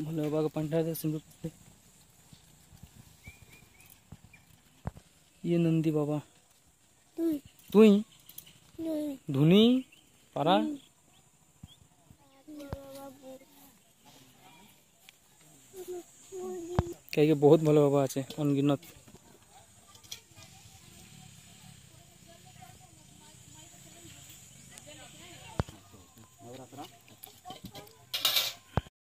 भोले बाबा का पंडा दे सिंदूर ये नंदी बाबा। तू ही धुनी? पारा? कहीं बहुत भले बाबा अच्छे अनगिनत